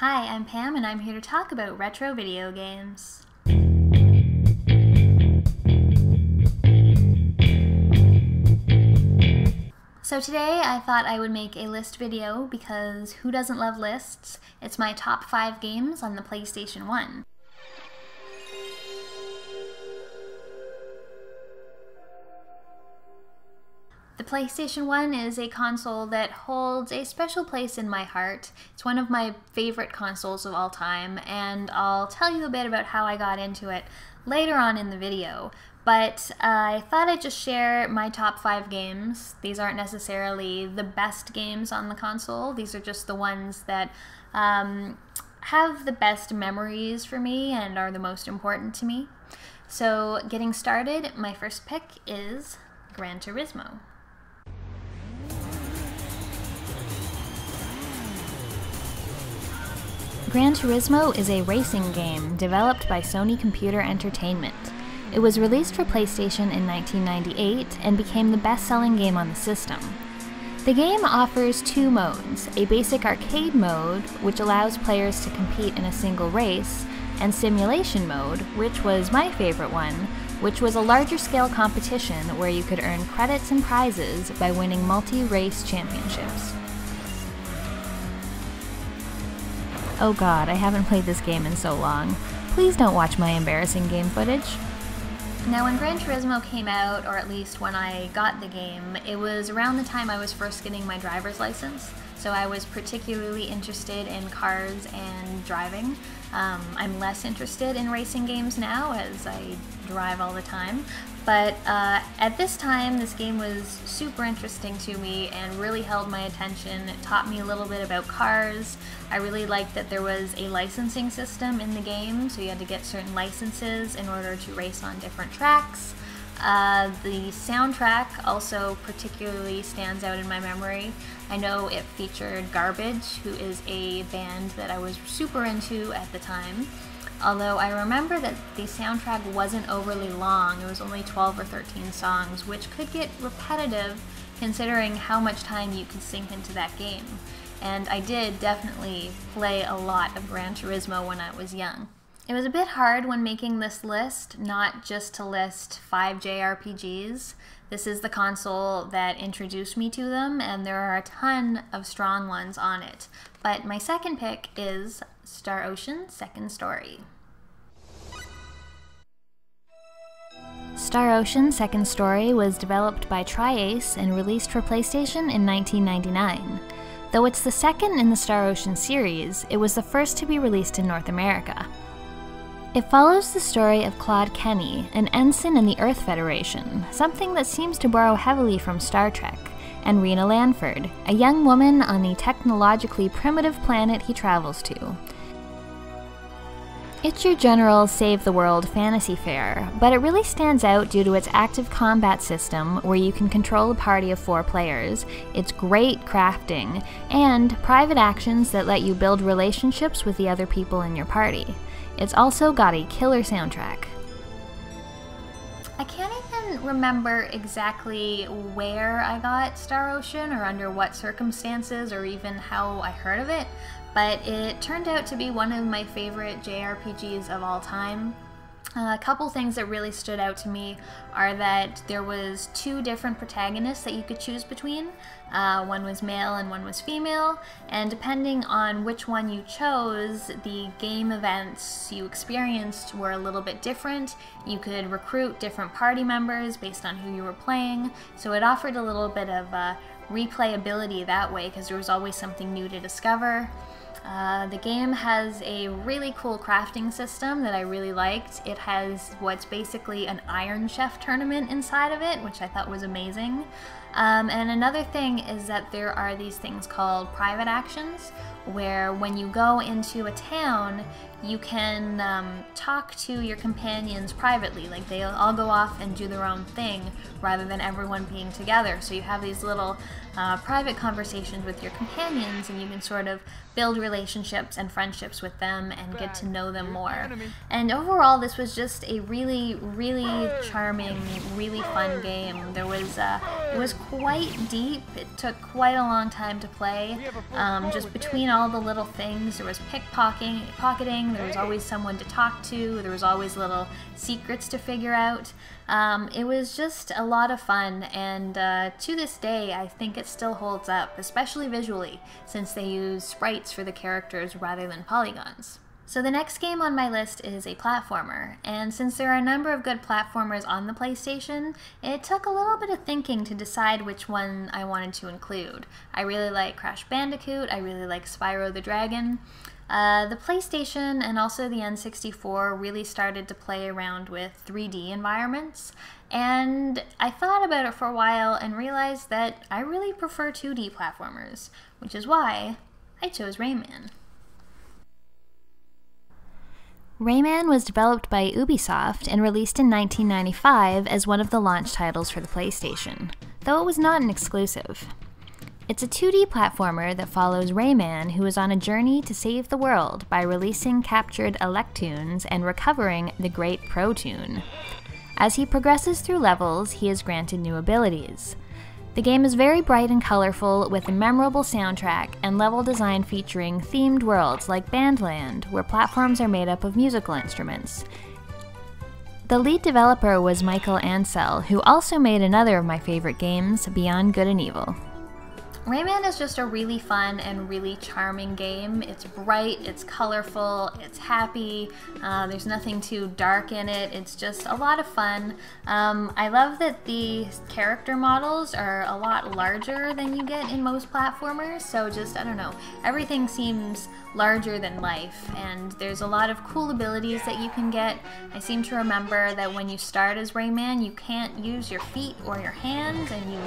Hi, I'm Pam and I'm here to talk about retro video games. So today I thought I would make a list video because who doesn't love lists? It's my top 5 games on the PlayStation 1. The PlayStation 1 is a console that holds a special place in my heart. It's one of my favorite consoles of all time, and I'll tell you a bit about how I got into it later on in the video. But uh, I thought I'd just share my top five games. These aren't necessarily the best games on the console, these are just the ones that um, have the best memories for me and are the most important to me. So, getting started, my first pick is Gran Turismo. Gran Turismo is a racing game developed by Sony Computer Entertainment. It was released for PlayStation in 1998 and became the best selling game on the system. The game offers two modes a basic arcade mode, which allows players to compete in a single race, and simulation mode, which was my favorite one, which was a larger scale competition where you could earn credits and prizes by winning multi race championships. Oh god, I haven't played this game in so long. Please don't watch my embarrassing game footage. Now, when Gran Turismo came out, or at least when I got the game, it was around the time I was first getting my driver's license. So I was particularly interested in cars and driving. Um, I'm less interested in racing games now as I drive all the time. But uh, at this time, this game was super interesting to me and really held my attention. It taught me a little bit about cars. I really liked that there was a licensing system in the game, so you had to get certain licenses in order to race on different tracks. Uh, the soundtrack also particularly stands out in my memory. I know it featured Garbage, who is a band that I was super into at the time. Although I remember that the soundtrack wasn't overly long, it was only 12 or 13 songs, which could get repetitive considering how much time you could sink into that game. And I did definitely play a lot of Gran Turismo when I was young. It was a bit hard when making this list, not just to list five JRPGs. This is the console that introduced me to them, and there are a ton of strong ones on it. But my second pick is Star Ocean Second Story. Star Ocean Second Story was developed by Tri-Ace and released for PlayStation in 1999. Though it's the second in the Star Ocean series, it was the first to be released in North America. It follows the story of Claude Kenny, an ensign in the Earth Federation, something that seems to borrow heavily from Star Trek, and Rena Lanford, a young woman on the technologically primitive planet he travels to. It's your general save the world fantasy fare, but it really stands out due to its active combat system where you can control a party of four players, its great crafting, and private actions that let you build relationships with the other people in your party. It's also got a killer soundtrack. I can't even remember exactly where I got Star Ocean or under what circumstances or even how I heard of it, but it turned out to be one of my favorite JRPGs of all time. Uh, a couple things that really stood out to me are that there was two different protagonists that you could choose between. Uh, one was male and one was female, and depending on which one you chose, the game events you experienced were a little bit different. You could recruit different party members based on who you were playing, so it offered a little bit of uh, replayability that way because there was always something new to discover. Uh, the game has a really cool crafting system that I really liked. It has what's basically an Iron Chef tournament inside of it, which I thought was amazing. Um, and another thing is that there are these things called private actions, where when you go into a town, you can um, talk to your companions privately. Like they all go off and do their own thing rather than everyone being together. So you have these little uh, private conversations with your companions and you can sort of build relationships and friendships with them and get to know them more. And overall, this was just a really, really charming, really fun game. There was, uh, it was quite deep. It took quite a long time to play. Um, just between all the little things, there was pickpocketing, pocketing, there was always someone to talk to, there was always little secrets to figure out. Um, it was just a lot of fun, and uh, to this day, I think it still holds up, especially visually, since they use sprites for the characters rather than polygons. So the next game on my list is a platformer, and since there are a number of good platformers on the PlayStation, it took a little bit of thinking to decide which one I wanted to include. I really like Crash Bandicoot, I really like Spyro the Dragon. Uh, the PlayStation and also the N64 really started to play around with 3D environments, and I thought about it for a while and realized that I really prefer 2D platformers, which is why I chose Rayman. Rayman was developed by Ubisoft and released in 1995 as one of the launch titles for the PlayStation, though it was not an exclusive. It's a 2D platformer that follows Rayman, who is on a journey to save the world by releasing captured Electoons and recovering the Great Protoon. As he progresses through levels, he is granted new abilities. The game is very bright and colorful with a memorable soundtrack and level design featuring themed worlds like Bandland, where platforms are made up of musical instruments. The lead developer was Michael Ancel, who also made another of my favorite games, Beyond Good and Evil. Rayman is just a really fun and really charming game. It's bright, it's colorful, it's happy, uh, there's nothing too dark in it. It's just a lot of fun. Um, I love that the character models are a lot larger than you get in most platformers, so just, I don't know, everything seems larger than life, and there's a lot of cool abilities that you can get. I seem to remember that when you start as Rayman, you can't use your feet or your hands, and you,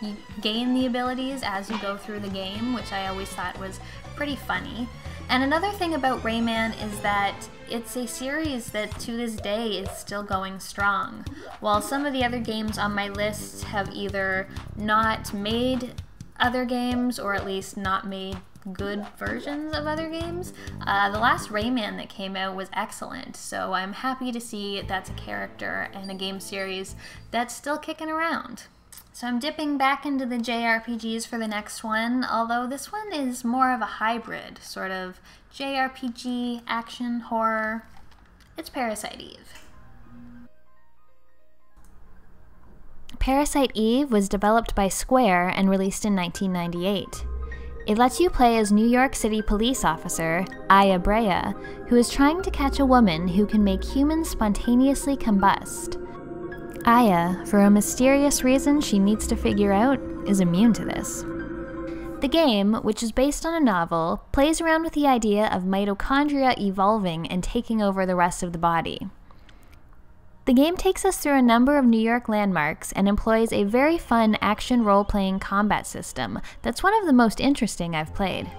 you gain the abilities as you go through the game, which I always thought was pretty funny. And another thing about Rayman is that it's a series that to this day is still going strong. While some of the other games on my list have either not made other games or at least not made good versions of other games. Uh, the last Rayman that came out was excellent, so I'm happy to see that's a character and a game series that's still kicking around. So I'm dipping back into the JRPGs for the next one, although this one is more of a hybrid, sort of JRPG, action, horror. It's Parasite Eve. Parasite Eve was developed by Square and released in 1998. It lets you play as New York City police officer, Aya Brea, who is trying to catch a woman who can make humans spontaneously combust. Aya, for a mysterious reason she needs to figure out, is immune to this. The game, which is based on a novel, plays around with the idea of mitochondria evolving and taking over the rest of the body. The game takes us through a number of New York landmarks and employs a very fun action role playing combat system that's one of the most interesting I've played.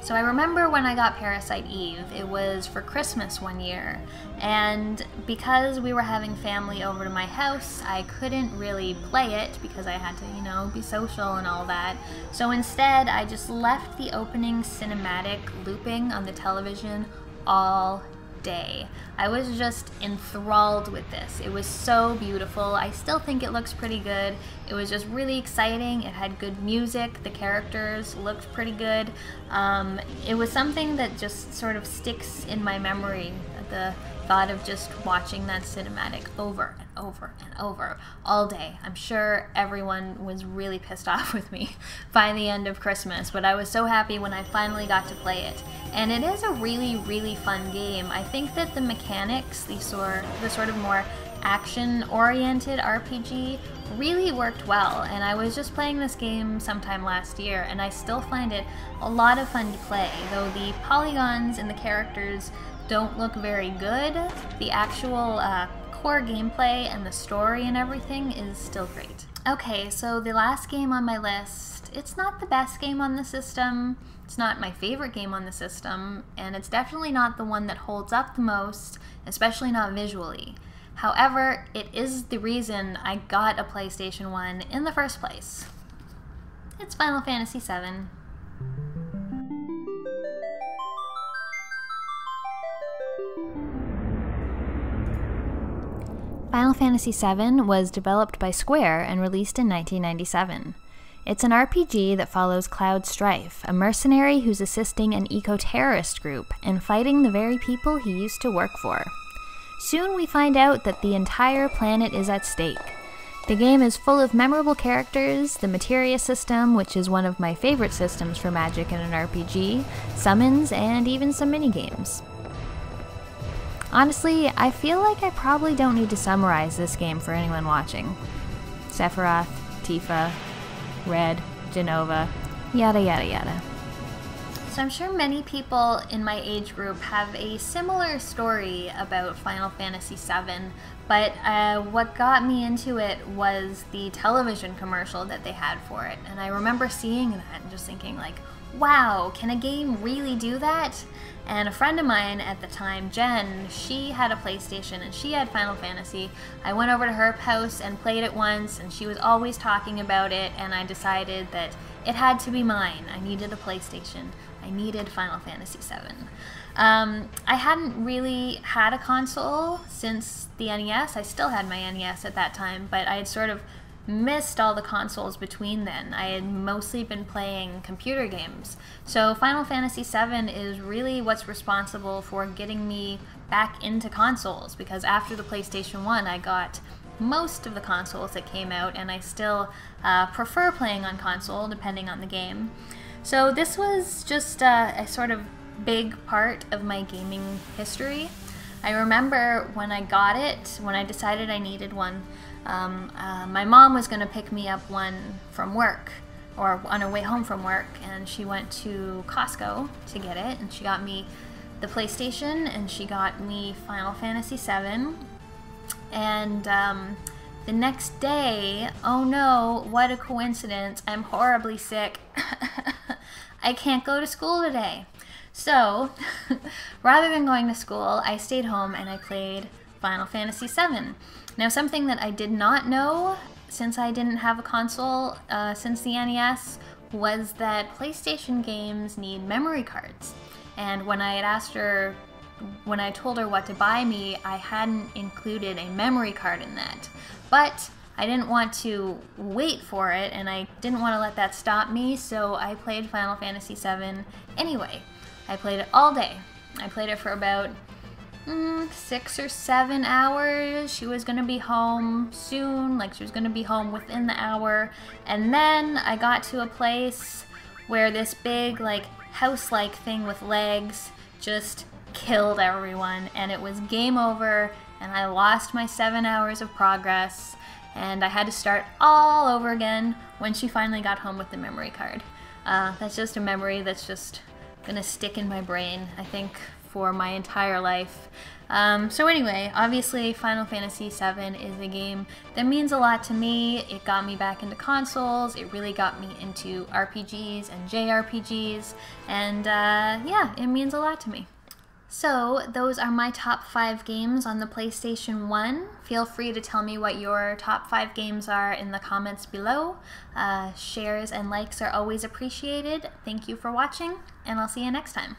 So I remember when I got Parasite Eve, it was for Christmas one year, and because we were having family over to my house, I couldn't really play it because I had to, you know, be social and all that. So instead, I just left the opening cinematic looping on the television all day. I was just enthralled with this. It was so beautiful. I still think it looks pretty good. It was just really exciting. It had good music. The characters looked pretty good. Um, it was something that just sort of sticks in my memory. The thought of just watching that cinematic over and over and over all day. I'm sure everyone was really pissed off with me by the end of Christmas, but I was so happy when I finally got to play it. And it is a really, really fun game. I think that the mechanics, the sort, the sort of more action-oriented RPG really worked well and I was just playing this game sometime last year and I still find it a lot of fun to play though the polygons and the characters don't look very good, the actual uh, core gameplay and the story and everything is still great. Okay, so the last game on my list, it's not the best game on the system, it's not my favorite game on the system, and it's definitely not the one that holds up the most, especially not visually. However, it is the reason I got a PlayStation 1 in the first place. It's Final Fantasy VII. Final Fantasy VII was developed by Square and released in 1997. It's an RPG that follows Cloud Strife, a mercenary who's assisting an eco terrorist group and fighting the very people he used to work for. Soon we find out that the entire planet is at stake. The game is full of memorable characters, the materia system, which is one of my favorite systems for magic in an RPG, summons, and even some minigames. Honestly, I feel like I probably don't need to summarize this game for anyone watching. Sephiroth, Tifa, Red, Jenova, yada yada yada. So I'm sure many people in my age group have a similar story about Final Fantasy VII, but uh, what got me into it was the television commercial that they had for it. And I remember seeing that and just thinking like, wow, can a game really do that? And a friend of mine at the time, Jen, she had a PlayStation and she had Final Fantasy. I went over to her house and played it once, and she was always talking about it, and I decided that it had to be mine. I needed a PlayStation. I needed Final Fantasy VII. Um, I hadn't really had a console since the NES. I still had my NES at that time, but I had sort of missed all the consoles between then. I had mostly been playing computer games. So Final Fantasy VII is really what's responsible for getting me back into consoles because after the PlayStation 1 I got most of the consoles that came out and I still uh, prefer playing on console depending on the game. So this was just uh, a sort of big part of my gaming history. I remember when I got it, when I decided I needed one, um, uh, my mom was going to pick me up one from work or on her way home from work, and she went to Costco to get it, and she got me the PlayStation, and she got me Final Fantasy VII, and um, the next day, oh no, what a coincidence! I'm horribly sick. I can't go to school today. So, rather than going to school, I stayed home and I played Final Fantasy VII. Now, something that I did not know since I didn't have a console uh, since the NES was that PlayStation games need memory cards. And when I had asked her, when I told her what to buy me, I hadn't included a memory card in that. But I didn't want to wait for it, and I didn't want to let that stop me, so I played Final Fantasy VII anyway. I played it all day. I played it for about mm, six or seven hours. She was gonna be home soon, like she was gonna be home within the hour. And then I got to a place where this big, like, house like thing with legs just killed everyone, and it was game over, and I lost my seven hours of progress, and I had to start all over again when she finally got home with the memory card. Uh, that's just a memory that's just gonna stick in my brain, I think, for my entire life. Um, so anyway, obviously Final Fantasy VII is a game that means a lot to me. It got me back into consoles, it really got me into RPGs and JRPGs, and uh, yeah, it means a lot to me. So, those are my top five games on the PlayStation 1. Feel free to tell me what your top five games are in the comments below. Uh, shares and likes are always appreciated. Thank you for watching, and I'll see you next time.